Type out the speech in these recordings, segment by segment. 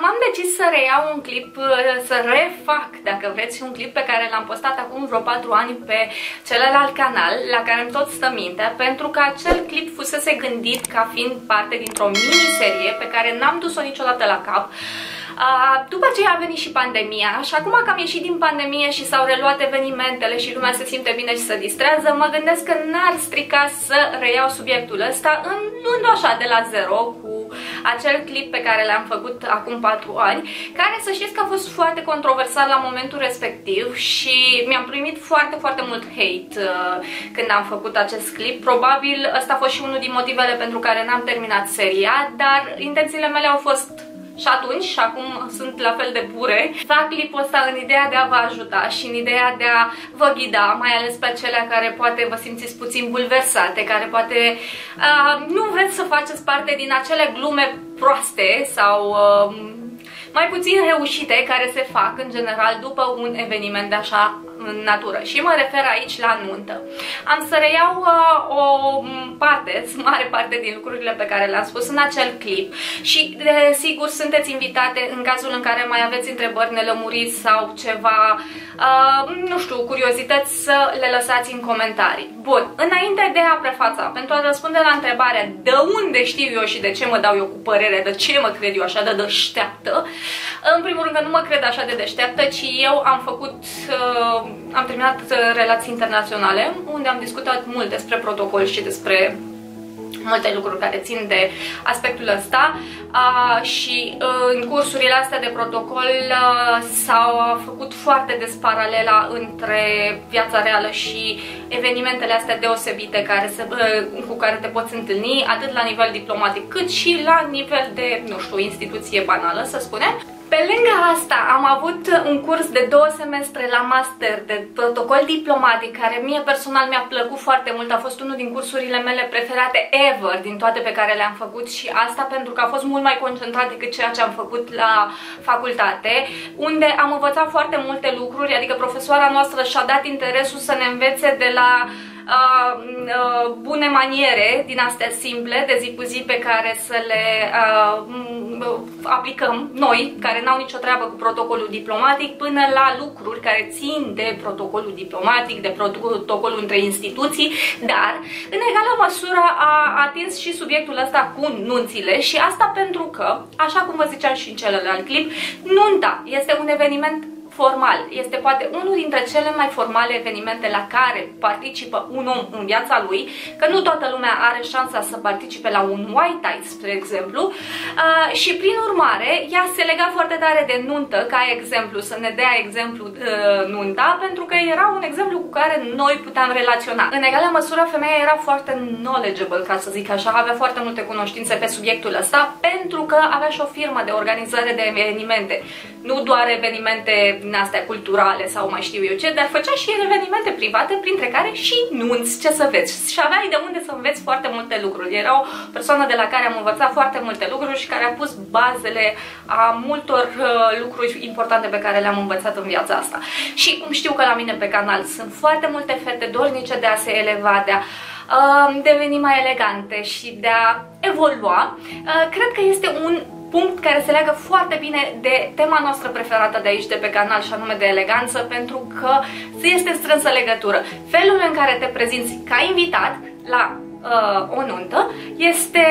m-am decis să reiau un clip, să refac, dacă vreți, un clip pe care l-am postat acum vreo 4 ani pe celălalt canal, la care îmi tot stă mintea, pentru că acel clip fusese gândit ca fiind parte dintr-o miniserie pe care n-am dus-o niciodată la cap. Uh, după aceea a venit și pandemia și acum că am ieșit din pandemie și s-au reluat evenimentele și lumea se simte bine și se distrează, mă gândesc că n-ar strica să reiau subiectul ăsta în, nu așa de la zero cu acel clip pe care l-am făcut acum 4 ani, care să știți că a fost foarte controversat la momentul respectiv și mi-am primit foarte, foarte mult hate uh, când am făcut acest clip. Probabil ăsta a fost și unul din motivele pentru care n-am terminat seria, dar intențiile mele au fost și atunci și acum sunt la fel de pure. Fac clipul ăsta în ideea de a vă ajuta și în ideea de a vă ghida, mai ales pe acelea care poate vă simțiți puțin bulversate, care poate uh, nu vreți să faceți parte din acele glume proaste sau uh, mai puțin reușite care se fac în general după un eveniment de așa în natură. Și mă refer aici la nuntă. Am să reiau uh, o parte, mare parte din lucrurile pe care le-am spus în acel clip și desigur sunteți invitate în cazul în care mai aveți întrebări nelămuriți sau ceva, uh, nu știu, curiozități să le lăsați în comentarii. Bun, înainte de a prefața, pentru a răspunde la întrebarea de unde știu eu și de ce mă dau eu cu părere, de ce mă cred eu așa de deșteaptă, în primul rând că nu mă cred așa de deșteaptă, ci eu am făcut uh, am terminat uh, relații internaționale, unde am discutat mult despre protocol și despre multe lucruri care țin de aspectul ăsta uh, și uh, în cursurile astea de protocol uh, s-au făcut foarte des paralela între viața reală și evenimentele astea deosebite care se, uh, cu care te poți întâlni atât la nivel diplomatic cât și la nivel de, nu știu, instituție banală, să spunem. Pe lângă asta am avut un curs de două semestre la master de protocol diplomatic care mie personal mi-a plăcut foarte mult, a fost unul din cursurile mele preferate ever din toate pe care le-am făcut și asta pentru că a fost mult mai concentrat decât ceea ce am făcut la facultate, unde am învățat foarte multe lucruri, adică profesoara noastră și-a dat interesul să ne învețe de la uh, uh, bune maniere din astea simple de zi cu zi pe care să le uh, aplicăm noi, care n-au nicio treabă cu protocolul diplomatic, până la lucruri care țin de protocolul diplomatic, de protocolul între instituții, dar în egală măsură a atins și subiectul ăsta cu nunțile și asta pentru că, așa cum vă ziceam și în celălalt clip, nunta este un eveniment formal. Este poate unul dintre cele mai formale evenimente la care participă un om în viața lui, că nu toată lumea are șansa să participe la un white tie, spre exemplu, uh, și prin urmare ea se lega foarte tare de nuntă, ca exemplu, să ne dea exemplu uh, nunta, pentru că era un exemplu cu care noi puteam relaționa. În egală măsură, femeia era foarte knowledgeable, ca să zic așa, avea foarte multe cunoștințe pe subiectul ăsta, pentru că avea și o firmă de organizare de evenimente. Nu doar evenimente din astea culturale sau mai știu eu ce, dar făcea și evenimente private, printre care și nunți, ce să vezi. Și aveai de unde să înveți foarte multe lucruri. Era o persoană de la care am învățat foarte multe lucruri și care a pus bazele a multor uh, lucruri importante pe care le-am învățat în viața asta. Și cum știu că la mine pe canal sunt foarte multe fete dornice de a se eleva, de a uh, deveni mai elegante și de a evolua, uh, cred că este un punct care se leagă foarte bine de tema noastră preferată de aici, de pe canal, și anume de eleganță, pentru că este strânsă legătură. Felul în care te prezinți ca invitat la uh, o nuntă este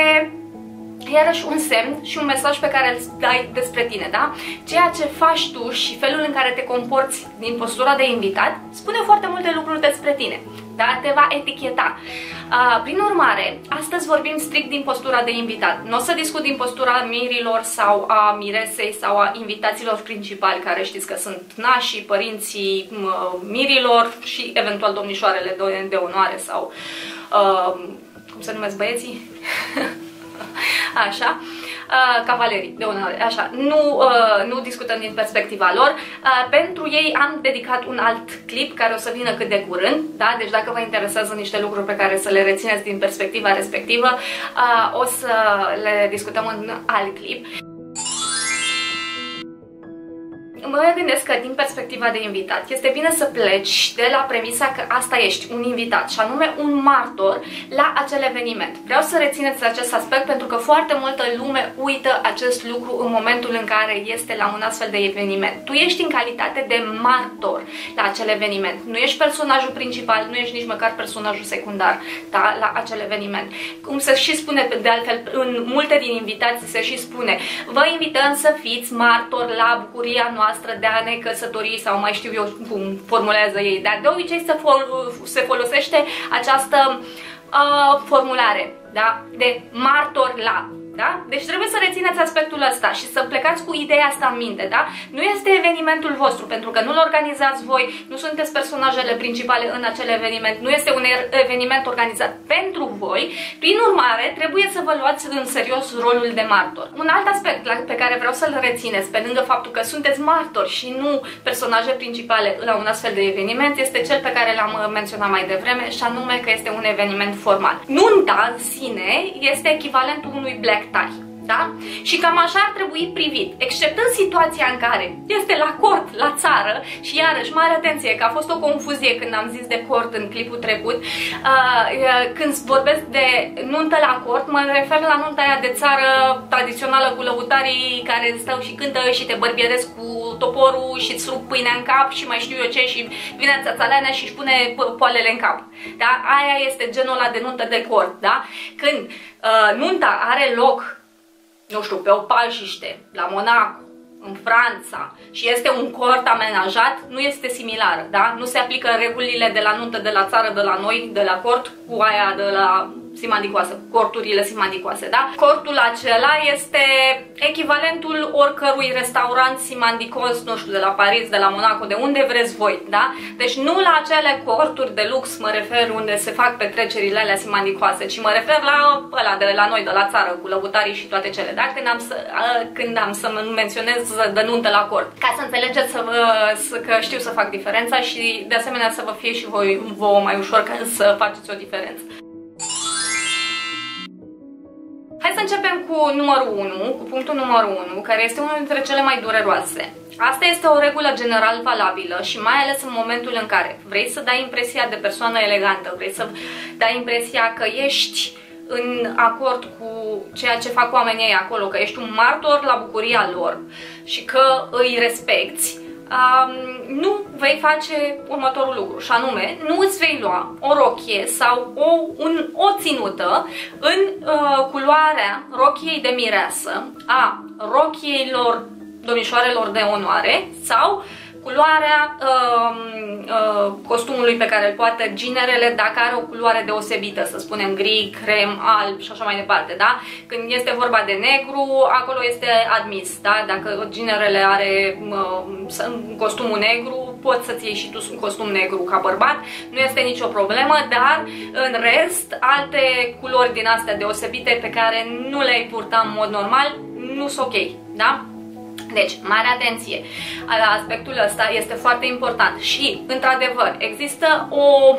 iarăși un semn și un mesaj pe care îl dai despre tine, da? Ceea ce faci tu și felul în care te comporți din postura de invitat spune foarte multe lucruri despre tine da? te va eticheta. Uh, prin urmare, astăzi vorbim strict din postura de invitat. Nu o să discut din postura mirilor sau a miresei sau a invitaților principali, care știți că sunt nașii, părinții mirilor și eventual domnișoarele de, de onoare sau uh, cum se numesc băieții? Așa. Uh, cavalerii de onoare, așa, nu, uh, nu discutăm din perspectiva lor. Uh, pentru ei am dedicat un alt clip care o să vină cât de curând, da? Deci dacă vă interesează niște lucruri pe care să le rețineți din perspectiva respectivă, uh, o să le discutăm în alt clip. Mă gândesc că din perspectiva de invitat este bine să pleci de la premisa că asta ești, un invitat și anume un martor la acel eveniment. Vreau să rețineți acest aspect pentru că foarte multă lume uită acest lucru în momentul în care este la un astfel de eveniment. Tu ești în calitate de martor la acel eveniment. Nu ești personajul principal, nu ești nici măcar personajul secundar da, la acel eveniment. Cum se și spune de altfel în multe din invitații se și spune vă invităm să fiți martor la bucuria noastră de a ne căsători sau mai știu eu cum formulează ei, dar de obicei se, fol se folosește această uh, formulare da? de martor la da? Deci trebuie să rețineți aspectul ăsta și să plecați cu ideea asta în minte, da? Nu este evenimentul vostru, pentru că nu-l organizați voi, nu sunteți personajele principale în acel eveniment, nu este un eveniment organizat pentru voi, prin urmare, trebuie să vă luați în serios rolul de martor. Un alt aspect pe care vreau să-l rețineți, pe lângă faptul că sunteți martori și nu personaje principale la un astfel de eveniment, este cel pe care l-am menționat mai devreme, și anume că este un eveniment formal. Nunta în sine este echivalentul unui black tie da? Și cam așa ar trebui privit, exceptând situația în care este la cort, la țară și iarăși, mare atenție că a fost o confuzie când am zis de cort în clipul trecut, uh, când vorbesc de nuntă la cort, mă refer la nunta aia de țară tradițională cu lăutarii care stau și cântă și te bărbieresc cu toporul și îți rup pâinea în cap și mai știu eu ce și vine țațaleana și își pune poalele în cap. Da? Aia este genul ăla de nuntă de cort, da? Când uh, nunta are loc nu știu, pe o pajiște, la Monaco, în Franța și este un cort amenajat, nu este similar, da? Nu se aplică regulile de la nuntă de la țară, de la noi, de la cort, cu aia de la simandicoasă, corturile simandicoase, da? Cortul acela este echivalentul oricărui restaurant simandicos, nu știu, de la Paris, de la Monaco, de unde vreți voi, da? Deci nu la acele corturi de lux mă refer unde se fac petrecerile alea simandicoase, ci mă refer la ăla de la noi, de la țară, cu lăbutarii și toate cele, da? Când am să, când am să menționez de nuntă la cort. Ca să înțelegeți să vă, să, că știu să fac diferența și de asemenea să vă fie și voi vouă mai ușor ca să faceți o diferență. Hai să începem cu numărul 1, cu punctul numărul 1, care este unul dintre cele mai dureroase. Asta este o regulă general valabilă și mai ales în momentul în care vrei să dai impresia de persoană elegantă, vrei să dai impresia că ești în acord cu ceea ce fac oamenii acolo, că ești un martor la bucuria lor și că îi respecti, um, nu vei face următorul lucru și anume, nu îți vei lua o rochie sau o, un, o ținută în uh, culoarea rochiei de mireasă a rochieilor domnișoarelor de onoare sau culoarea uh, uh, costumului pe care îl poate ginerele dacă are o culoare deosebită, să spunem gri, crem, alb și așa mai departe, da? Când este vorba de negru, acolo este admis, da? Dacă ginerele are uh, costumul negru, poți să-ți iei și tu un costum negru ca bărbat, nu este nicio problemă, dar în rest, alte culori din astea deosebite pe care nu le-ai purta în mod normal, nu sunt ok, da? Deci, mare atenție la aspectul ăsta, este foarte important și, într-adevăr, există o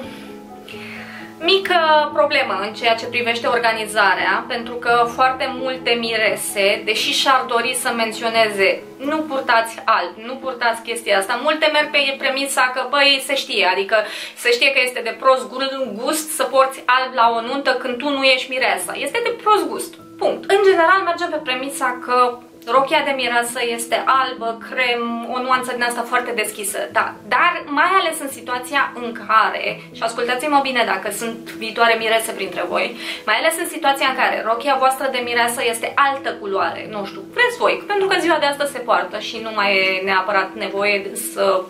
mică problemă în ceea ce privește organizarea, pentru că foarte multe mirese, deși și-ar dori să menționeze nu purtați alb, nu purtați chestia asta, multe merg pe premisa că, băi, se știe, adică se știe că este de prost gust să porți alb la o nuntă când tu nu ești mireasa. Este de prost gust. Punct. În general mergem pe premisa că Rochia de mireasă este albă, crem, o nuanță din asta foarte deschisă, da. Dar mai ales în situația în care, și ascultați-mă bine dacă sunt viitoare mirese printre voi, mai ales în situația în care rochia voastră de mireasă este altă culoare, nu știu, vreți voi, pentru că ziua de astăzi se poartă și nu mai e neapărat nevoie să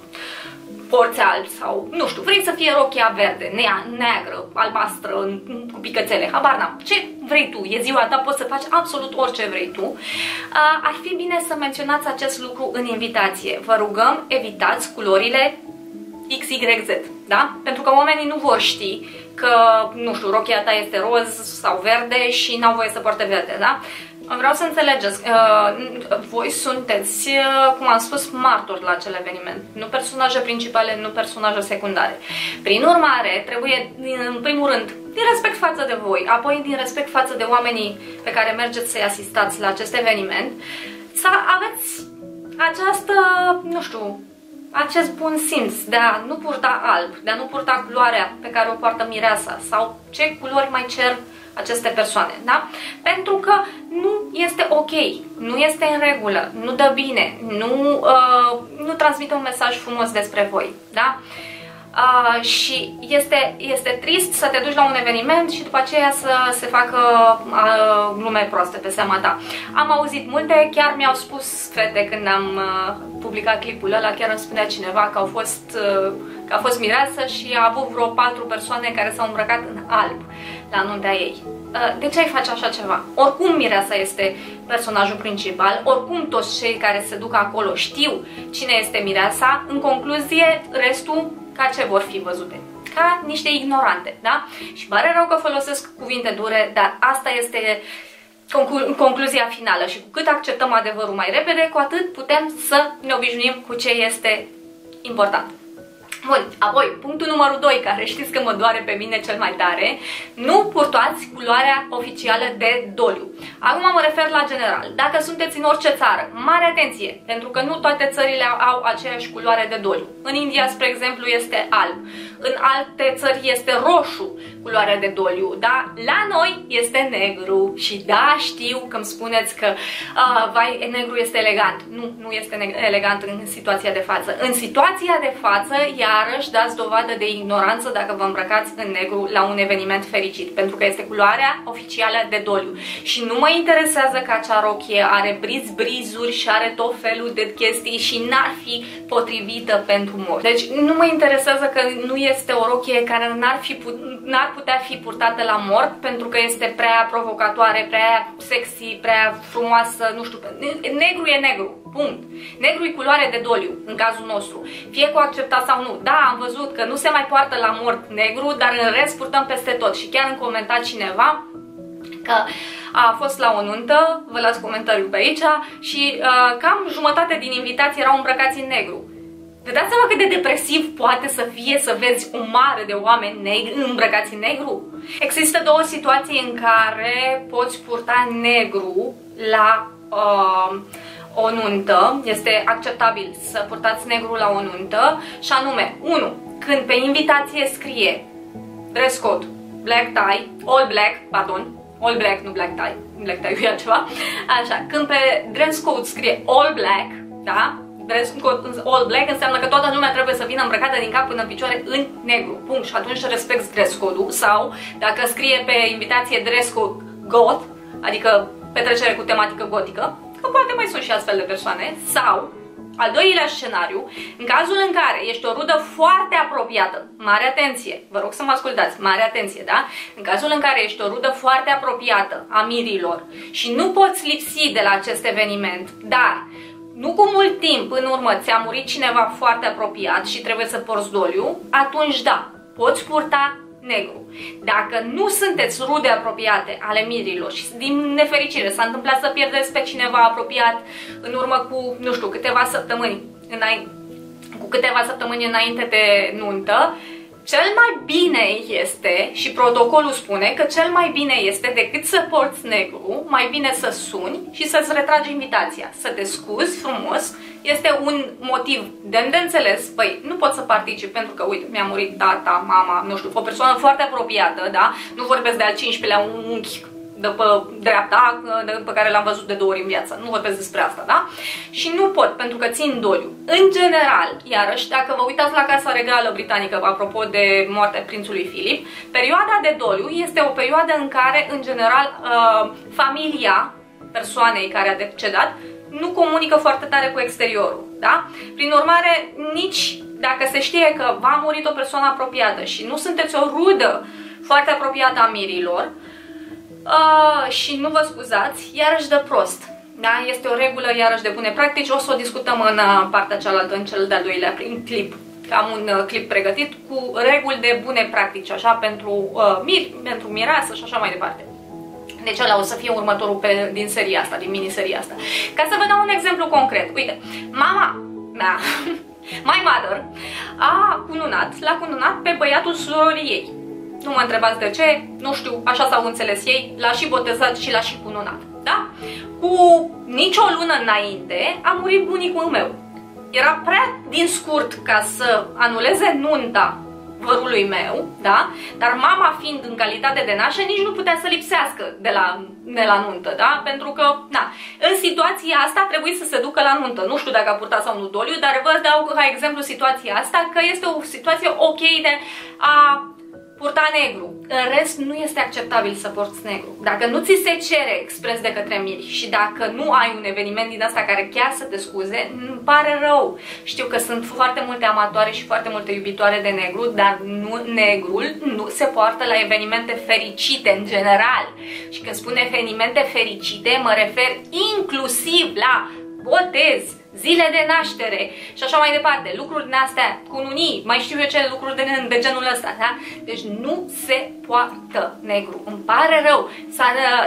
porți alb sau, nu știu, vrei să fie rochia verde, nea, neagră, albastră, cu picățele, habar n-am. Ce vrei tu, e ziua ta, poți să faci absolut orice vrei tu. Ar fi bine să menționați acest lucru în invitație. Vă rugăm, evitați culorile XYZ, da? Pentru că oamenii nu vor ști că, nu știu, rochia ta este roz sau verde și n-au voie să poarte verde, da? Vreau să înțelegeți, uh, voi sunteți, uh, cum am spus, martori la acel eveniment, nu personaje principale, nu personaje secundare. Prin urmare, trebuie, în primul rând, din respect față de voi, apoi din respect față de oamenii pe care mergeți să-i asistați la acest eveniment, să aveți această, nu știu, acest bun simț de a nu purta alb, de a nu purta culoarea pe care o poartă mireasa sau ce culori mai cer aceste persoane, da? Pentru că nu este ok, nu este în regulă, nu dă bine, nu, uh, nu transmite un mesaj frumos despre voi, da? Uh, și este, este trist să te duci la un eveniment și după aceea să se facă uh, glume proaste pe seama ta. Am auzit multe, chiar mi-au spus fete când am uh, publicat clipul ăla, chiar îmi spunea cineva că au fost, uh, că a fost mireasă și a avut vreo patru persoane care s-au îmbrăcat în alb la nuntea ei. Uh, de ce ai face așa ceva? Oricum mireasa este personajul principal, oricum toți cei care se duc acolo știu cine este mireasa, în concluzie restul ca ce vor fi văzute ca niște ignorante, da? Și pare rău că folosesc cuvinte dure, dar asta este conclu concluzia finală și cu cât acceptăm adevărul mai repede, cu atât putem să ne obișnuim cu ce este important. Bun, apoi, punctul numărul 2, care știți că mă doare pe mine cel mai tare, nu purtați culoarea oficială de doliu. Acum mă refer la general. Dacă sunteți în orice țară, mare atenție, pentru că nu toate țările au aceeași culoare de doliu. În India, spre exemplu, este alb. În alte țări este roșu culoarea de doliu, da? La noi este negru și da, știu că îmi spuneți că uh, vai, negru este elegant. Nu, nu este elegant în situația de față. În situația de față, iarăși dați dovadă de ignoranță dacă vă îmbrăcați în negru la un eveniment fericit, pentru că este culoarea oficială de doliu. Și nu mă interesează că acea rochie are briz-brizuri și are tot felul de chestii și n-ar fi potrivită pentru mor. Deci nu mă interesează că nu este o rochie care n-ar fi put n-ar putea fi purtată la mort pentru că este prea provocatoare, prea sexy, prea frumoasă, nu știu, negru e negru, punct. Negru e culoare de doliu, în cazul nostru. Fie cu acceptat sau nu. Da, am văzut că nu se mai poartă la mort negru, dar în rest purtăm peste tot. Și chiar în comentat cineva că a fost la o nuntă, vă las comentariul pe aici, și uh, cam jumătate din invitații erau îmbrăcați în negru. Vă dați seama cât de depresiv poate să fie să vezi o mare de oameni negri îmbrăcați în negru? Există două situații în care poți purta negru la uh, o nuntă, este acceptabil să purtați negru la o nuntă și anume, 1. Când pe invitație scrie dress code, black tie, all black, pardon, all black, nu black tie, black tie e altceva, așa, când pe dress code scrie all black, da, dress code all black înseamnă că toată lumea trebuie să vină îmbrăcată din cap până în picioare în negru. Punct. Și atunci respecti dress code-ul sau dacă scrie pe invitație dress code goth, adică petrecere cu tematică gotică, că poate mai sunt și astfel de persoane, sau al doilea scenariu, în cazul în care ești o rudă foarte apropiată, mare atenție, vă rog să mă ascultați, mare atenție, da? În cazul în care ești o rudă foarte apropiată a mirilor și nu poți lipsi de la acest eveniment, dar nu cu mult timp în urmă ți-a murit cineva foarte apropiat și trebuie să porți doliu, atunci da, poți purta negru. Dacă nu sunteți rude apropiate ale mirilor și din nefericire s-a întâmplat să pierdeți pe cineva apropiat în urmă cu, nu știu, câteva săptămâni înainte, cu câteva săptămâni înainte de nuntă, cel mai bine este, și protocolul spune că cel mai bine este decât să porți negru, mai bine să suni și să-ți retragi invitația, să te scuzi frumos, este un motiv de de înțeles, păi nu pot să particip pentru că, uite, mi-a murit tata, mama, nu știu, o persoană foarte apropiată, da? Nu vorbesc de al 15-lea unchi de pe dreapta, de pe care l-am văzut de două ori în viață. Nu vorbesc despre asta, da? Și nu pot, pentru că țin doliu. În general, iarăși, dacă vă uitați la Casa Regală Britanică, apropo de moartea prințului Filip, perioada de doliu este o perioadă în care, în general, uh, familia persoanei care a decedat nu comunică foarte tare cu exteriorul, da? Prin urmare, nici dacă se știe că v-a murit o persoană apropiată și nu sunteți o rudă foarte apropiată a mirilor, uh, și nu vă scuzați, iarăși de prost. Da? Este o regulă iarăși de bune practici, o să o discutăm în uh, partea cealaltă, în cel de-al doilea prin clip. Am un uh, clip pregătit cu reguli de bune practici, așa, pentru uh, mir, pentru mireasă și așa mai departe. Deci ăla o să fie următorul pe, din seria asta, din miniseria asta. Ca să vă dau un exemplu concret. Uite, mama mea, my mother, a cununat, l-a cununat pe băiatul surorii ei. Nu mă întrebați de ce, nu știu, așa s-au înțeles ei, l-a și botezat și l-a și cununat. Da? cu nicio lună înainte a murit bunicul meu. Era prea din scurt ca să anuleze nunta vărului meu, da? Dar mama fiind în calitate de nașă nici nu putea să lipsească de la, de la nuntă, da? Pentru că, na, în situația asta trebuie să se ducă la nuntă. Nu știu dacă a purtat sau nu doliu, dar vă dau ca exemplu situația asta, că este o situație ok de a purta negru. În rest, nu este acceptabil să porți negru. Dacă nu ți se cere expres de către miri și dacă nu ai un eveniment din asta care chiar să te scuze, îmi pare rău. Știu că sunt foarte multe amatoare și foarte multe iubitoare de negru, dar nu negrul nu se poartă la evenimente fericite în general. Și când spun evenimente fericite, mă refer inclusiv la botez, zile de naștere și așa mai departe, lucruri din astea, cununii, mai știu eu ce lucruri de, de genul ăsta, da? Deci nu se poartă negru. Îmi pare rău,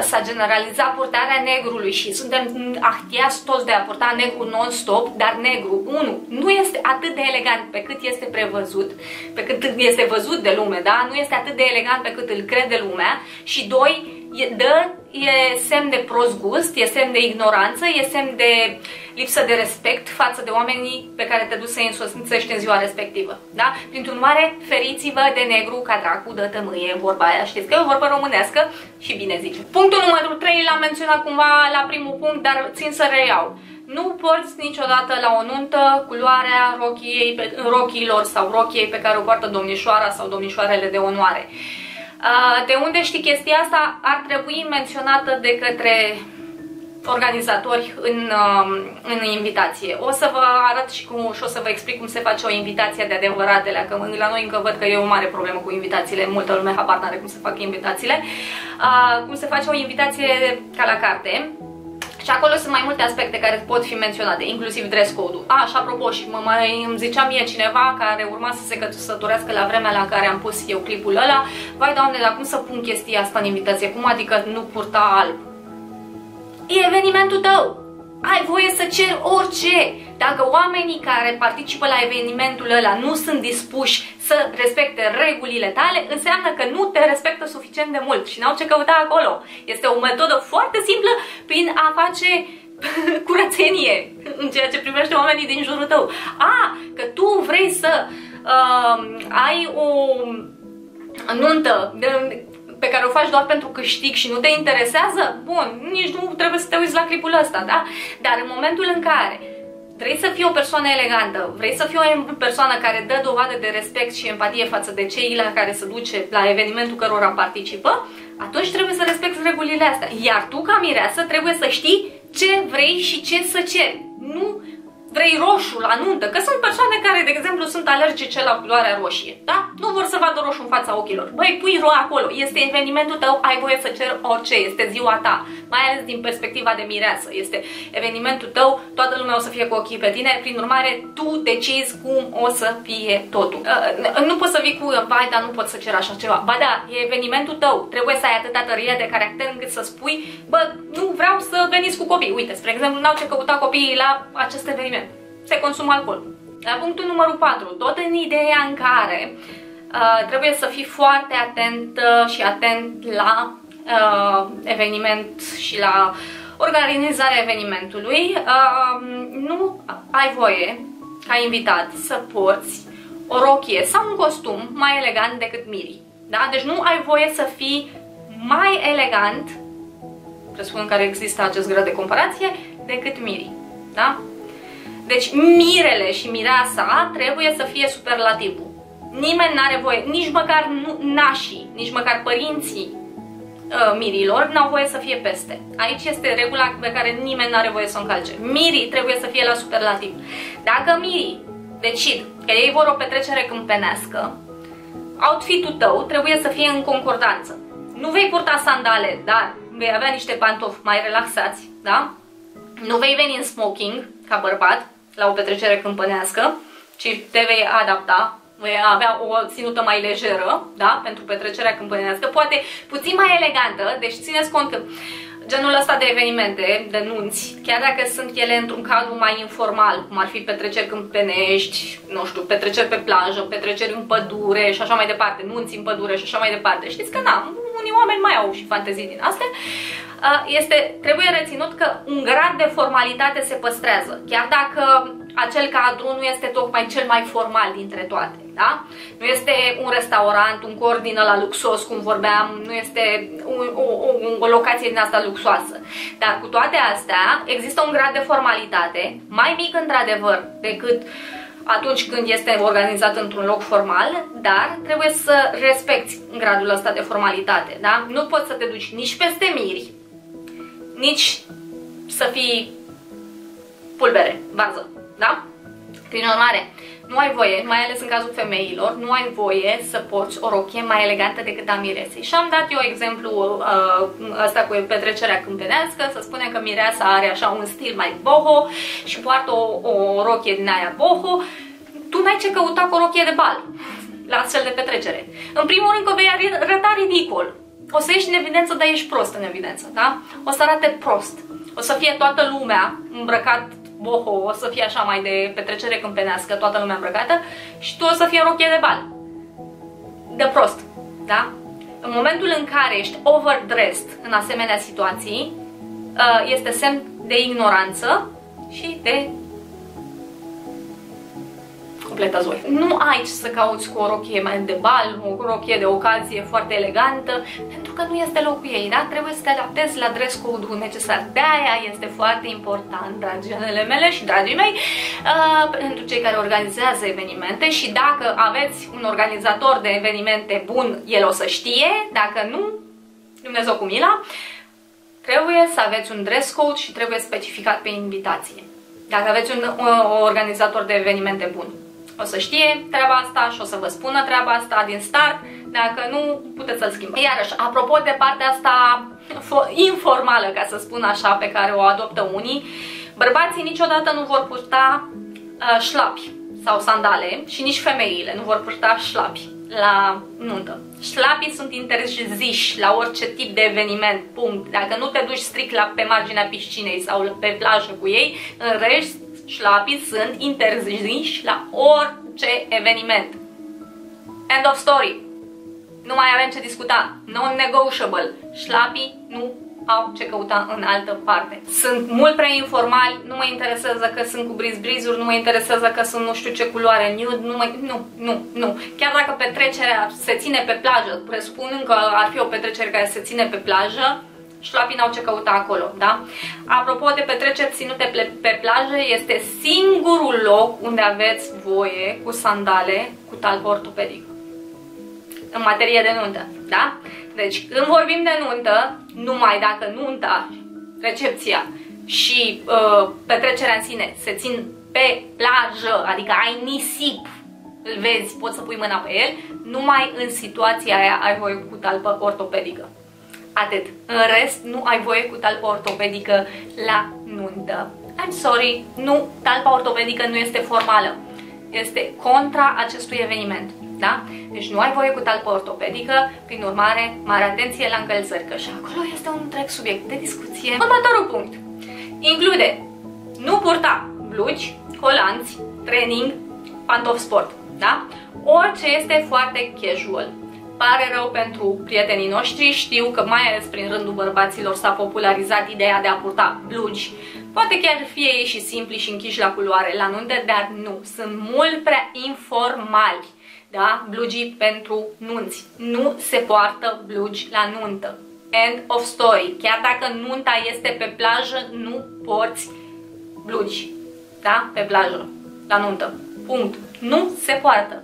s-a generalizat purtarea negrului și suntem ahtiați toți de a purta negru non-stop, dar negru, unu, nu este atât de elegant pe cât este prevăzut, pe cât este văzut de lume, da? Nu este atât de elegant pe cât îl crede lumea și doi, e, dă, e semn de prost gust, e semn de ignoranță, e semn de lipsă de respect față de oamenii pe care te duci să-i însoțești în ziua respectivă. Da? Prin urmare, feriți-vă de negru ca dracu dă tămâie, vorba aia, știți că e o vorbă românească și bine zice. Punctul numărul 3 l-am menționat cumva la primul punct, dar țin să reiau. Nu porți niciodată la o nuntă culoarea rochiei, rochiilor sau rochiei pe care o poartă domnișoara sau domnișoarele de onoare. De unde știi chestia asta? Ar trebui menționată de către organizatori în, în invitație. O să vă arăt și, cum, și o să vă explic cum se face o invitație de adevăratele, că la noi încă văd că e o mare problemă cu invitațiile, multă lume habar n-are cum se fac invitațiile. Cum se face o invitație ca la carte. Și acolo sunt mai multe aspecte care pot fi menționate, inclusiv dress code-ul. A, și apropo, și mă mai îmi zicea mie cineva care urma să se căsătorească la vremea la care am pus eu clipul ăla, vai doamne, dar cum să pun chestia asta în invitație? Cum adică nu purta alb? E evenimentul tău! Ai voie să ceri orice. Dacă oamenii care participă la evenimentul ăla nu sunt dispuși să respecte regulile tale, înseamnă că nu te respectă suficient de mult și n-au ce căuta acolo. Este o metodă foarte simplă prin a face curățenie în ceea ce privește oamenii din jurul tău. A, că tu vrei să uh, ai o nuntă de, pe care o faci doar pentru câștig și nu te interesează, bun, nici nu trebuie să te uiți la clipul ăsta, da? Dar în momentul în care vrei să fii o persoană elegantă, vrei să fii o persoană care dă dovadă de respect și empatie față de cei la care se duce la evenimentul cărora participă, atunci trebuie să respecti regulile astea. Iar tu, ca mireasă, trebuie să știi ce vrei și ce să ceri. Nu vrei roșu la nuntă, că sunt persoane care, de exemplu, sunt alergice la culoarea roșie, da? Nu vor să vadă roșu în fața ochilor. Băi, pui ro acolo, este evenimentul tău, ai voie să cer orice, este ziua ta, mai ales din perspectiva de mireasă, este evenimentul tău, toată lumea o să fie cu ochii pe tine, prin urmare, tu decizi cum o să fie totul. Uh, nu poți să vii cu, vai, dar nu pot să cer așa ceva. Ba da, e evenimentul tău, trebuie să ai atâta tărie de caracter încât să spui, bă, nu vreau să veniți cu copii. Uite, spre exemplu, n-au ce căuta copiii la acest eveniment se consumă alcool. La punctul numărul 4, tot în ideea în care uh, trebuie să fii foarte atent uh, și atent la uh, eveniment și la organizarea evenimentului, uh, nu ai voie ca invitat să porți o rochie sau un costum mai elegant decât Miri. Da? Deci nu ai voie să fii mai elegant, presupun că există acest grad de comparație, decât Miri. Da? Deci mirele și mireasa trebuie să fie superlativul. Nimeni n-are voie, nici măcar nașii, nici măcar părinții uh, mirilor n-au voie să fie peste. Aici este regula pe care nimeni n-are voie să o încalce. Mirii trebuie să fie la superlativ. Dacă mirii decid că ei vor o petrecere câmpenească, outfitul tău trebuie să fie în concordanță. Nu vei purta sandale, dar vei avea niște pantofi mai relaxați, da? Nu vei veni în smoking, ca bărbat, la o petrecere câmpănească, ci te vei adapta, vei avea o ținută mai lejeră, da, pentru petrecerea câmpănească, poate puțin mai elegantă, deci țineți cont că genul ăsta de evenimente, de nunți, chiar dacă sunt ele într-un cadru mai informal, cum ar fi petreceri câmpenești, nu știu, petreceri pe plajă, petreceri în pădure și așa mai departe, nunți în pădure și așa mai departe, știți că na, unii unii oameni mai au și fantezii din astea, este, trebuie reținut că un grad de formalitate se păstrează, chiar dacă acel cadru nu este tocmai cel mai formal dintre toate. Da? Nu este un restaurant, un cordină la luxos, cum vorbeam, nu este un, o, o, o locație din asta luxoasă. Dar cu toate astea, există un grad de formalitate, mai mic într-adevăr decât atunci când este organizat într-un loc formal, dar trebuie să respecti gradul ăsta de formalitate. Da? Nu poți să te duci nici peste miri, nici să fii pulbere, bază. Da? Prin urmare, nu ai voie, mai ales în cazul femeilor, nu ai voie să porți o rochie mai elegantă decât a miresei. Și am dat eu exemplu uh, ăsta cu petrecerea câmpenească, să spunem că mireasa are așa un stil mai boho și poartă o, o rochie din aia boho, tu n-ai ce căuta cu o rochie de bal la astfel de petrecere. În primul rând că vei arăta ridicol. O să ieși în evidență, dar ești prost în evidență, da? O să arate prost. O să fie toată lumea îmbrăcat boho, o să fie așa mai de petrecere câmpenească, toată lumea îmbrăcată și tu o să fie rochie de bal. De prost, da? În momentul în care ești overdressed în asemenea situații, uh, este semn de ignoranță și de complet azuri. Nu ai ce să cauți cu o rochie mai de bal, o rochie de ocazie foarte elegantă, pentru că nu este locul ei, da? Trebuie să te adaptezi la dress code-ul necesar. De-aia este foarte important, dragiile mele și dragii mei, uh, pentru cei care organizează evenimente și dacă aveți un organizator de evenimente bun, el o să știe, dacă nu, Dumnezeu cu mila, trebuie să aveți un dress code și trebuie specificat pe invitație. Dacă aveți un, un organizator de evenimente bun o să știe treaba asta și o să vă spună treaba asta din start, dacă nu, puteți să-l schimbați. Iarăși, apropo de partea asta informală, ca să spun așa, pe care o adoptă unii, bărbații niciodată nu vor purta uh, șlapi sau sandale și nici femeile nu vor purta șlapi la nuntă. Șlapii sunt interziși la orice tip de eveniment, punct. Dacă nu te duci strict la, pe marginea piscinei sau pe plajă cu ei, în rest, șlapii sunt interziși la orice eveniment. End of story. Nu mai avem ce discuta. Non-negotiable. Șlapii nu au ce căuta în altă parte. Sunt mult prea informali, nu mă interesează că sunt cu briz-brizuri, nu mă interesează că sunt nu știu ce culoare nude, nu, mă, nu, nu, nu. Chiar dacă petrecerea se ține pe plajă, presupunând că ar fi o petrecere care se ține pe plajă, șlapii n-au ce căuta acolo, da? Apropo de petreceri ținute pe plajă, este singurul loc unde aveți voie cu sandale cu talpă ortopedică. În materie de nuntă, da? Deci, când vorbim de nuntă, numai dacă nunta, recepția și uh, petrecerea în sine se țin pe plajă, adică ai nisip, îl vezi, poți să pui mâna pe el, numai în situația aia ai voie cu talpă ortopedică. Atât. În rest, nu ai voie cu talpa ortopedică la nuntă. I'm sorry, nu, talpa ortopedică nu este formală. Este contra acestui eveniment. Da? Deci nu ai voie cu talpă ortopedică, prin urmare, mare atenție la încălțări, că și acolo este un întreg subiect de discuție. Următorul punct. Include nu purta blugi, colanți, training, pantofi sport. Da? Orice este foarte casual pare rău pentru prietenii noștri, știu că mai ales prin rândul bărbaților s-a popularizat ideea de a purta blugi. Poate chiar fie ei și simpli și închiși la culoare la nunte, dar nu, sunt mult prea informali. Da? Blugii pentru nunți. Nu se poartă blugi la nuntă. End of story. Chiar dacă nunta este pe plajă, nu porți blugi. Da? Pe plajă. La nuntă. Punct. Nu se poartă.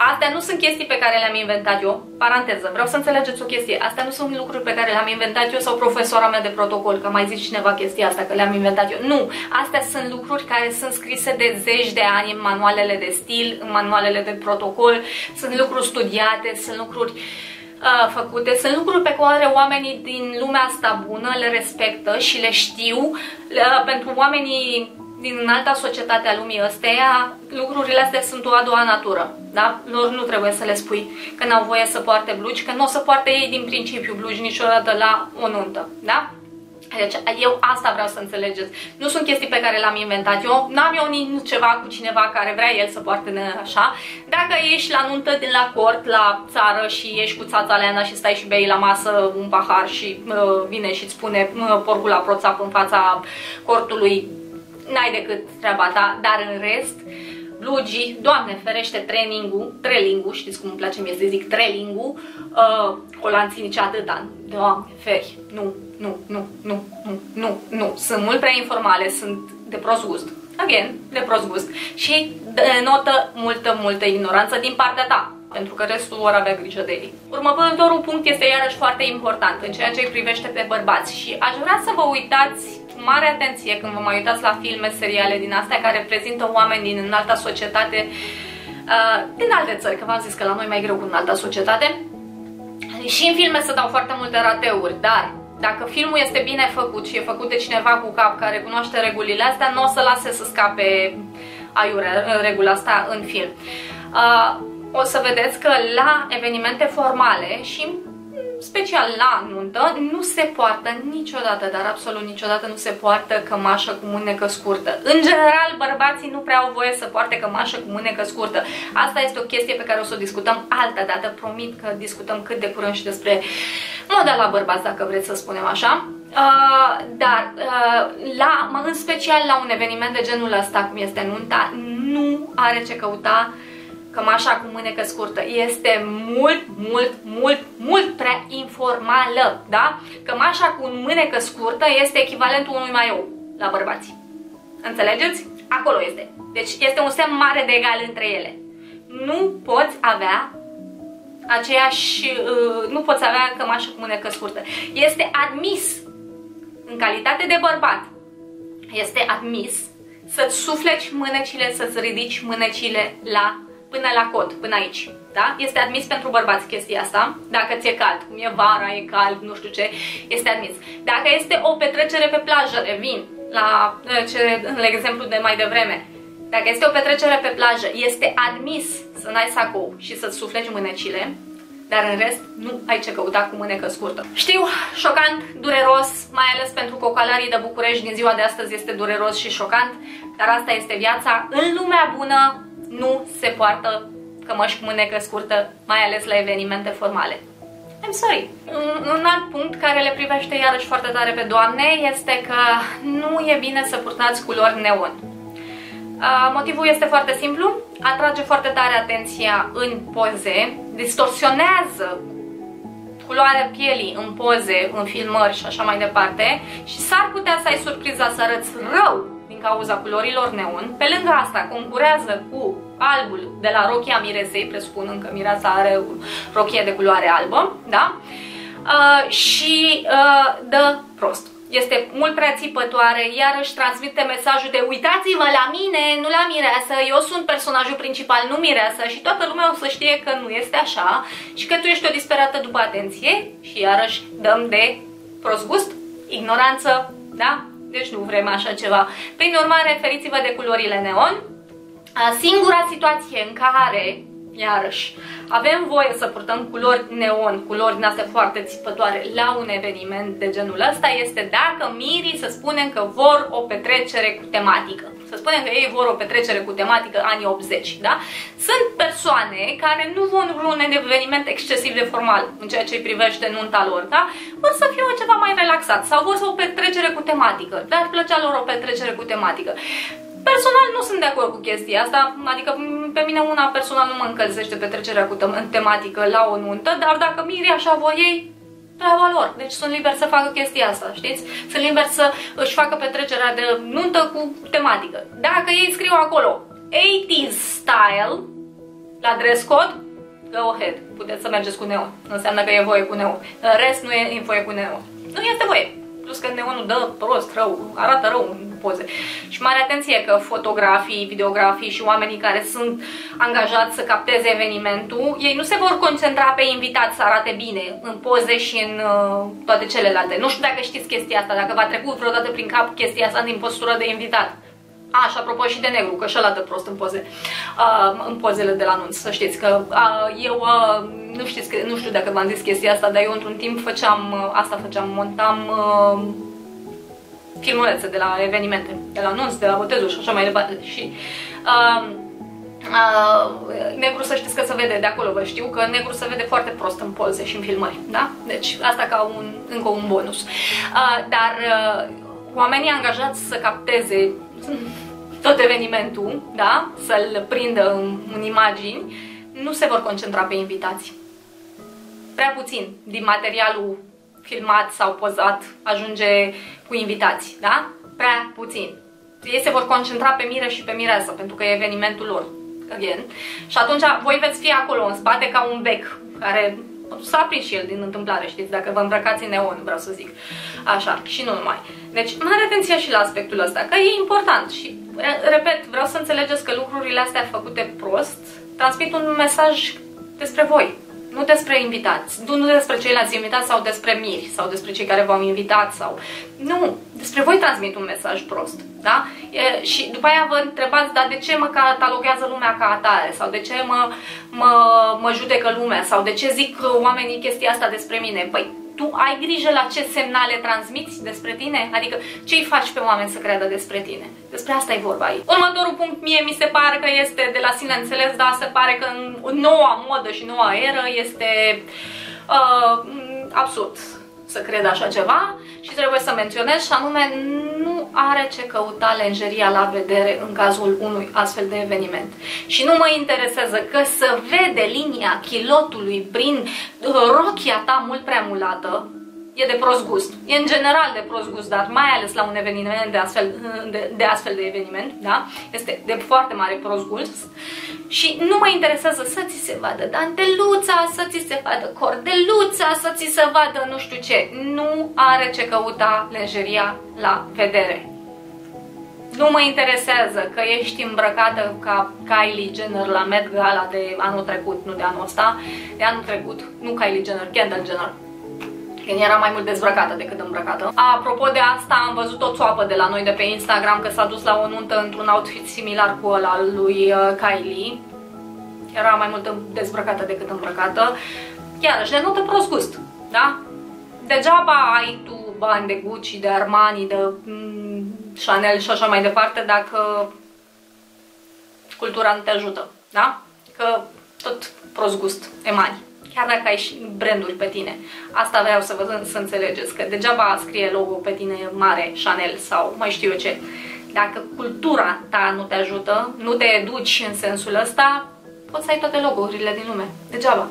Astea nu sunt chestii pe care le-am inventat eu. Paranteză, vreau să înțelegeți o chestie. Astea nu sunt lucruri pe care le-am inventat eu sau profesora mea de protocol, că mai zice cineva chestia asta, că le-am inventat eu. Nu, astea sunt lucruri care sunt scrise de zeci de ani în manualele de stil, în manualele de protocol, sunt lucruri studiate, sunt lucruri uh, făcute, sunt lucruri pe care oamenii din lumea asta bună le respectă și le știu. Uh, pentru oamenii din alta societate a lumii ăsteia, lucrurile astea sunt o a doua natură. Da? Lor nu trebuie să le spui că n-au voie să poarte blugi, că nu o să poarte ei din principiu blugi niciodată la o nuntă. Da? Deci eu asta vreau să înțelegeți. Nu sunt chestii pe care le-am inventat eu. N-am eu nici ceva cu cineva care vrea el să poarte așa. Dacă ești la nuntă din la cort, la țară și ești cu țața Leana și stai și bei la masă un pahar și uh, vine și îți spune uh, porcul la proțap în fața cortului, n-ai decât treaba ta, dar în rest Blugi, doamne ferește trainingul, trailing știți cum îmi place mie să zic trailing-ul, uh, colanții nici atâta, doamne feri, nu, nu, nu, nu, nu, nu, nu, sunt mult prea informale, sunt de prost gust, again, de prost gust. Și denotă multă, multă ignoranță din partea ta, pentru că restul vor avea grijă de ei. Următorul punct este iarăși foarte important în ceea ce îi privește pe bărbați. Și aș vrea să vă uitați cu mare atenție când vă mai uitați la filme, seriale din astea care prezintă oameni din înalta societate, uh, din alte țări, că v-am zis că la noi mai greu cu înalta societate. Și în filme se dau foarte multe rateuri, dar dacă filmul este bine făcut și e făcut de cineva cu cap care cunoaște regulile astea, nu o să lase să scape aiurea regula asta în film. Uh, o să vedeți că la evenimente formale și special la nuntă, nu se poartă niciodată, dar absolut niciodată nu se poartă cămașă cu mânecă scurtă. În general, bărbații nu prea au voie să poarte cămașă cu mânecă scurtă. Asta este o chestie pe care o să o discutăm altă dată. Promit că discutăm cât de curând și despre moda la bărbați, dacă vreți să spunem așa. Uh, dar, uh, la, în special la un eveniment de genul ăsta, cum este nunta, nu are ce căuta uh, cămașa cu mânecă scurtă. Este mult, mult, mult, mult prea informală, da? Cămașa cu mânecă scurtă este echivalentul unui maiou la bărbați. Înțelegeți? Acolo este. Deci este un semn mare de egal între ele. Nu poți avea aceeași, uh, nu poți avea cămașă cu mânecă scurtă. Este admis, în calitate de bărbat, este admis să-ți sufleci mânecile, să-ți ridici mânecile la până la cot, până aici. Da? Este admis pentru bărbați chestia asta. Dacă ți-e cald, cum e vara, e cald, nu știu ce, este admis. Dacă este o petrecere pe plajă, revin la ce, în exemplu de mai devreme. Dacă este o petrecere pe plajă, este admis să n-ai sacou și să-ți suflegi mânecile, dar în rest nu ai ce căuta cu mânecă scurtă. Știu, șocant, dureros, mai ales pentru cocalarii de București din ziua de astăzi este dureros și șocant, dar asta este viața. În lumea bună nu se poartă cămăși cu mânecă scurtă, mai ales la evenimente formale. I'm sorry. Un, un alt punct care le privește iarăși foarte tare pe doamne este că nu e bine să purtați culori neon. Uh, motivul este foarte simplu, atrage foarte tare atenția în poze, distorsionează culoarea pielii în poze, în filmări și așa mai departe și s-ar putea să ai surpriza să arăți rău din cauza culorilor neon. Pe lângă asta, concurează cu albul de la rochia miresei, presupun că mireasa are rochie de culoare albă, da? Uh, și uh, dă prost. Este mult prea țipătoare, iarăși transmite mesajul de uitați-vă la mine, nu la mireasă, eu sunt personajul principal, nu mireasă și toată lumea o să știe că nu este așa și că tu ești o disperată după atenție și iarăși dăm de prost gust, ignoranță, da? Deci nu vrem așa ceva. Prin urmare, feriți-vă de culorile neon. Singura situație în care, iarăși, avem voie să purtăm culori neon, culori din astea foarte țipătoare la un eveniment de genul ăsta este dacă mirii să spunem că vor o petrecere cu tematică. Să spunem că ei vor o petrecere cu tematică anii 80, da? Sunt persoane care nu vor un eveniment excesiv de formal în ceea ce îi privește nunta lor, da? Vor să fie ceva mai relaxat sau vor să o petrecere cu tematică, dar plăcea lor o petrecere cu tematică. Personal nu sunt de acord cu chestia asta, adică pe mine una personal nu mă încălzește petrecerea cu tematică la o nuntă, dar dacă mirii așa vor ei, treaba lor. Deci sunt liber să facă chestia asta, știți? Sunt liber să își facă petrecerea de nuntă cu tematică. Dacă ei scriu acolo 80s style la dress code, go ahead, puteți să mergeți cu neon. Înseamnă că e voie cu neon. În rest nu e voie cu neon. Nu este voie. Plus că neonul dă prost, rău, arată rău în poze. Și mare atenție că fotografii, videografii și oamenii care sunt angajați să capteze evenimentul, ei nu se vor concentra pe invitat să arate bine în poze și în uh, toate celelalte. Nu știu dacă știți chestia asta, dacă v-a trecut vreodată prin cap chestia asta din postură de invitat. A, și apropo și de negru, că și ăla dă prost în poze, uh, în pozele de la anunț, să știți că uh, eu, uh, nu, știți, că, nu știu dacă v-am zis chestia asta, dar eu într-un timp făceam, uh, asta făceam, montam uh, filmulețe de la evenimente, de la anunț, de la botezul și așa mai departe. Și uh, Uh, negru să știți că se vede de acolo, vă știu că negru se vede foarte prost în poze și în filmări, da? Deci asta ca un, încă un bonus. Uh, dar uh, oamenii angajați să capteze tot evenimentul, da? Să-l prindă în, în imagini, nu se vor concentra pe invitații. Prea puțin din materialul filmat sau pozat ajunge cu invitații, da? Prea puțin. Ei se vor concentra pe mire și pe mireasă, pentru că e evenimentul lor again. Și atunci voi veți fi acolo în spate ca un bec care s-a aprins și el din întâmplare, știți, dacă vă îmbrăcați în neon, vreau să zic. Așa, și nu numai. Deci, mare atenție și la aspectul ăsta, că e important și, repet, vreau să înțelegeți că lucrurile astea făcute prost transmit un mesaj despre voi, nu despre invitați, nu despre ceilalți invitați sau despre miri sau despre cei care v-au invitat sau... Nu, despre voi transmit un mesaj prost, da? E, și după aia vă întrebați, dar de ce mă cataloguează lumea ca atare? Sau de ce mă, mă, mă judecă lumea? Sau de ce zic oamenii chestia asta despre mine? Păi, tu ai grijă la ce semnale transmiți despre tine? Adică ce îi faci pe oameni să creadă despre tine? Despre asta e vorba aici. Următorul punct mie mi se pare că este de la sine înțeles, dar se pare că în noua modă și noua eră este uh, absurd să cred așa ceva și trebuie să menționez și anume nu are ce căuta lenjeria la vedere în cazul unui astfel de eveniment. Și nu mă interesează că să vede linia chilotului prin uh, rochia ta mult prea mulată, e de prost gust. E în general de prost gust, dar mai ales la un eveniment de astfel de, de, astfel de eveniment, da? Este de foarte mare prost gust. Și nu mă interesează să ți se vadă danteluța, să ți se vadă cordeluța, să ți se vadă nu știu ce. Nu are ce căuta lejeria la vedere. Nu mă interesează că ești îmbrăcată ca Kylie Jenner la Met Gala de anul trecut, nu de anul ăsta, de anul trecut, nu Kylie Jenner, Kendall Jenner când era mai mult dezbrăcată decât îmbrăcată. Apropo de asta, am văzut o țoapă de la noi de pe Instagram că s-a dus la o nuntă într-un outfit similar cu ăla al lui uh, Kylie. Era mai mult dezbrăcată decât îmbrăcată. Iarăși, denotă prost gust, da? Degeaba ai tu bani de Gucci, de Armani, de mm, Chanel și așa mai departe dacă cultura nu te ajută, da? Că tot prost gust emani chiar dacă ai și branduri pe tine. Asta vreau să vă să înțelegeți, că degeaba scrie logo pe tine mare, Chanel sau mai știu eu ce. Dacă cultura ta nu te ajută, nu te educi în sensul ăsta, poți să ai toate logo-urile din lume. Degeaba.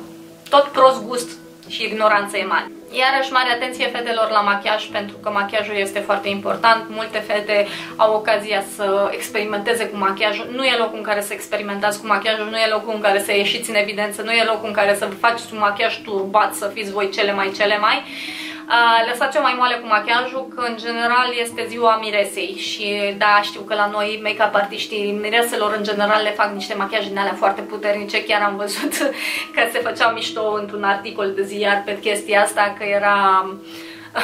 Tot prost gust și ignoranță e mare. Iarăși mare atenție fetelor la machiaj pentru că machiajul este foarte important. Multe fete au ocazia să experimenteze cu machiajul. Nu e locul în care să experimentați cu machiajul, nu e locul în care să ieșiți în evidență, nu e locul în care să faceți un machiaj turbat, să fiți voi cele mai cele mai. Lăsați-o mai moale cu machiajul, că în general este ziua miresei și da, știu că la noi make-up artiștii mireselor în general le fac niște machiaje din alea foarte puternice, chiar am văzut că se făcea mișto într-un articol de ziar pe chestia asta, că era uh,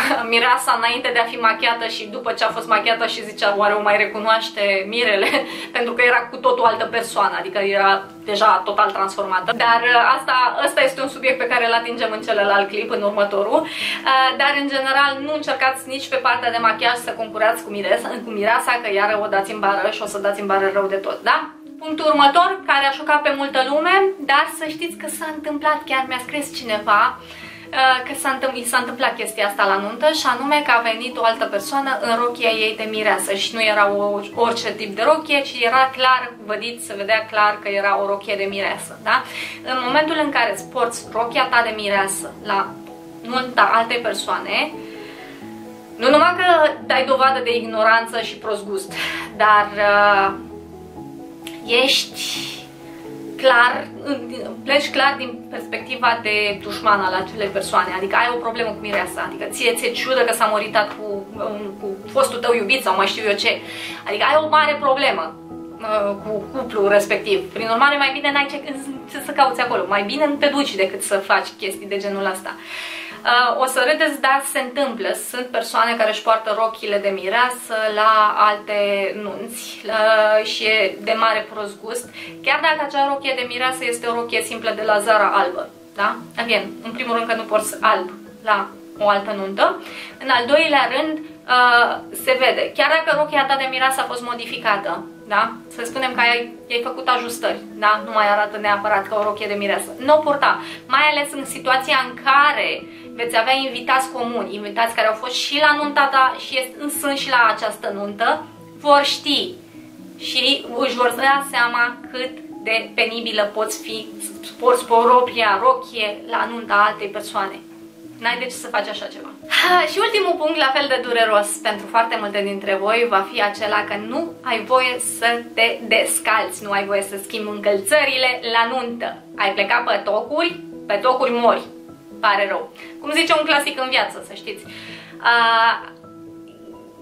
mireasa înainte de a fi machiată și după ce a fost machiată și zicea oare o mai recunoaște mirele pentru că era cu totul altă persoană, adică era deja total transformată. Dar uh, asta, asta este un subiect pe care îl atingem în celălalt clip, în următorul. Uh, dar în general nu încercați nici pe partea de machiaj să concurați cu, mireasa, cu mireasa, că iară o dați în bară și o să dați în bară rău de tot, da? Punctul următor, care a șocat pe multă lume, dar să știți că s-a întâmplat, chiar mi-a scris cineva, Uh, că s-a întâmplat, s-a întâmplat chestia asta la nuntă și anume că a venit o altă persoană în rochia ei de mireasă și nu era o, orice tip de rochie, ci era clar, vădiți, se vedea clar că era o rochie de mireasă, da? În momentul în care îți porți rochia ta de mireasă la nunta altei persoane, nu numai că dai dovadă de ignoranță și prost gust, dar uh, ești clar, pleci clar din perspectiva de dușman al acelei persoane, adică ai o problemă cu mireasa, adică ție ți-e ciudă că s-a moritat cu, cu fostul tău iubit sau mai știu eu ce, adică ai o mare problemă uh, cu cuplul respectiv. Prin urmare, mai bine n-ai ce, ce să cauți acolo. Mai bine nu te duci decât să faci chestii de genul ăsta. Uh, o să râdeți, dar se întâmplă. Sunt persoane care își poartă rochile de mireasă la alte nunți uh, și e de mare prost gust. Chiar dacă acea rochie de mireasă este o rochie simplă de la Zara albă. Da? Again, în primul rând că nu porți alb la o altă nuntă. În al doilea rând, uh, se vede, chiar dacă rochia ta de mireasă a fost modificată, da? Să spunem că ai, ai făcut ajustări, da? Nu mai arată neapărat ca o rochie de mireasă. Nu o purta, mai ales în situația în care veți avea invitați comuni, invitați care au fost și la nunta ta și sunt și la această nuntă, vor ști și își vor da seama cât de penibilă poți fi, porți pe o propria rochie la nunta altei persoane. N-ai de ce să faci așa ceva. Ha, și ultimul punct, la fel de dureros pentru foarte multe dintre voi, va fi acela că nu ai voie să te descalți, nu ai voie să schimbi încălțările la nuntă. Ai plecat pe tocuri, pe tocuri mori. Pare rău. Cum zice un clasic în viață, să știți. Uh,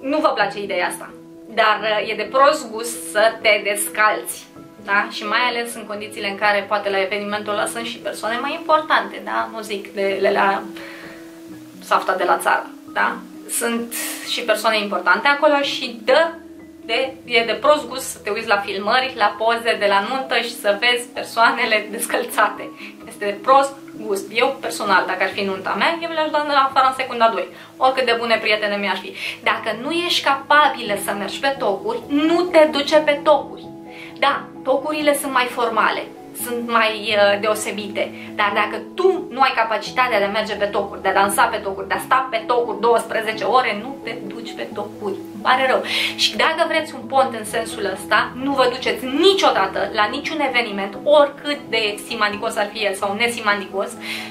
nu vă place ideea asta, dar uh, e de prost gust să te descalți. Da? Și mai ales în condițiile în care poate la evenimentul ăla sunt și persoane mai importante, da? Nu zic de, de la safta de la țară, da? Sunt și persoane importante acolo și dă de, e de prost gust să te uiți la filmări, la poze de la nuntă și să vezi persoanele descălțate. Este de prost gust. Eu, personal, dacă ar fi nunta mea, eu le-aș da la afară în secunda 2. Oricât de bune prietene mi-ar fi. Dacă nu ești capabilă să mergi pe tocuri, nu te duce pe tocuri. Da, tocurile sunt mai formale, sunt mai uh, deosebite. Dar dacă tu nu ai capacitatea de a merge pe tocuri, de a dansa pe tocuri, de a sta pe tocuri 12 ore, nu te duci pe tocuri. Pare rău. Și dacă vreți un pont în sensul ăsta, nu vă duceți niciodată la niciun eveniment, oricât de simandicos ar fi el sau nesimandicos,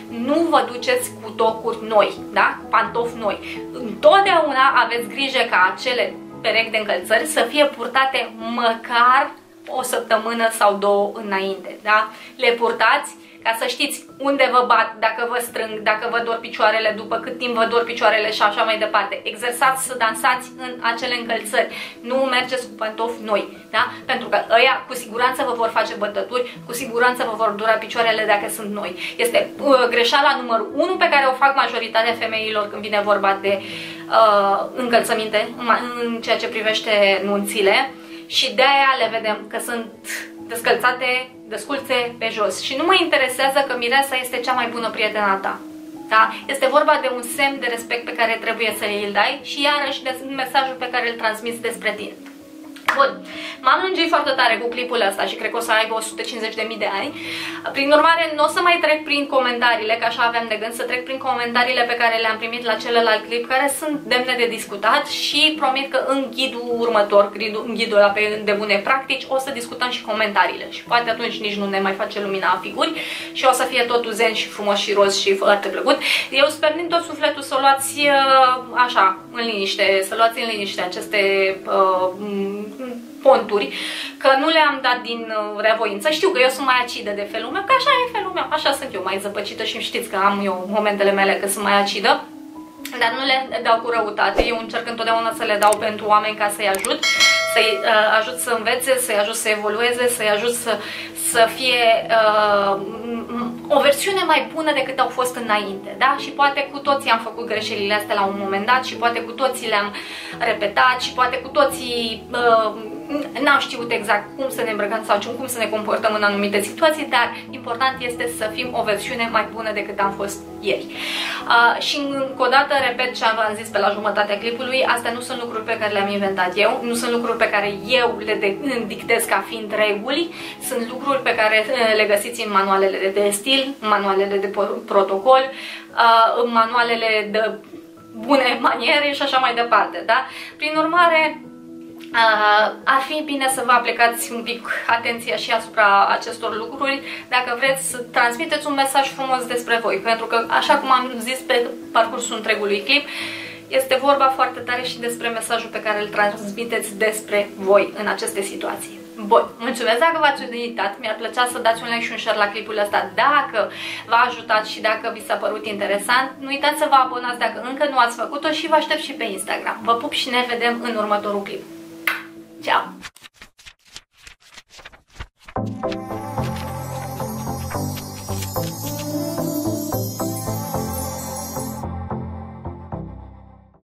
nu vă duceți cu tocuri noi, da? Pantofi noi. Întotdeauna aveți grijă ca acele perechi de încălțări să fie purtate măcar o săptămână sau două înainte, da? Le purtați ca să știți unde vă bat, dacă vă strâng, dacă vă dor picioarele, după cât timp vă dor picioarele și așa mai departe. Exersați să dansați în acele încălțări. Nu mergeți cu pantofi noi, da? Pentru că ăia cu siguranță vă vor face bătături, cu siguranță vă vor dura picioarele dacă sunt noi. Este uh, greșeala numărul 1 pe care o fac majoritatea femeilor când vine vorba de uh, încălțăminte în ceea ce privește nunțile și de aia le vedem că sunt descălțate, desculțe pe jos. Și nu mă interesează că mireasa este cea mai bună prietena ta. Da? Este vorba de un semn de respect pe care trebuie să îl dai și iarăși de mesajul pe care îl transmiți despre tine. Bun, m-am lungit foarte tare cu clipul ăsta și cred că o să aibă 150.000 de ani. Prin urmare, nu o să mai trec prin comentariile, că așa aveam de gând să trec prin comentariile pe care le-am primit la celălalt clip, care sunt demne de discutat și promit că în ghidul următor, în ghidul ăla pe de bune practici, o să discutăm și comentariile și poate atunci nici nu ne mai face lumina a figuri și o să fie totul zen și frumos și roz și foarte plăcut. Eu sper din tot sufletul să o luați uh, așa, în liniște, să luați în liniște aceste uh, ponturi, că nu le-am dat din uh, revoință. Știu că eu sunt mai acidă de felul meu, că așa e felul meu, așa sunt eu, mai zăpăcită și știți că am eu momentele mele că sunt mai acidă. Dar nu le dau cu răutate, eu încerc întotdeauna să le dau pentru oameni ca să-i ajut, să-i uh, ajut să învețe, să-i ajut să evolueze, să-i ajut să, să fie uh, o versiune mai bună decât au fost înainte, da? Și poate cu toții am făcut greșelile astea la un moment dat și poate cu toții le-am repetat și poate cu toții uh, n-am știut exact cum să ne îmbrăcăm sau cum să ne comportăm în anumite situații, dar important este să fim o versiune mai bună decât am fost ieri. Uh, și încă o dată, repet ce am zis pe la jumătatea clipului, astea nu sunt lucruri pe care le-am inventat eu, nu sunt lucruri pe care eu le dictez ca fiind reguli, sunt lucruri pe care uh, le găsiți în manualele de stil, în manualele de protocol, uh, în manualele de bune maniere și așa mai departe, da? Prin urmare, Uh, ar fi bine să vă aplicați un pic atenția și asupra acestor lucruri dacă vreți să transmiteți un mesaj frumos despre voi, pentru că, așa cum am zis pe parcursul întregului clip, este vorba foarte tare și despre mesajul pe care îl transmiteți despre voi în aceste situații. Bun, mulțumesc dacă v-ați uitat, mi-ar plăcea să dați un like și un share la clipul ăsta dacă v-a ajutat și dacă vi s-a părut interesant. Nu uitați să vă abonați dacă încă nu ați făcut-o și vă aștept și pe Instagram. Vă pup și ne vedem în următorul clip. Tchau!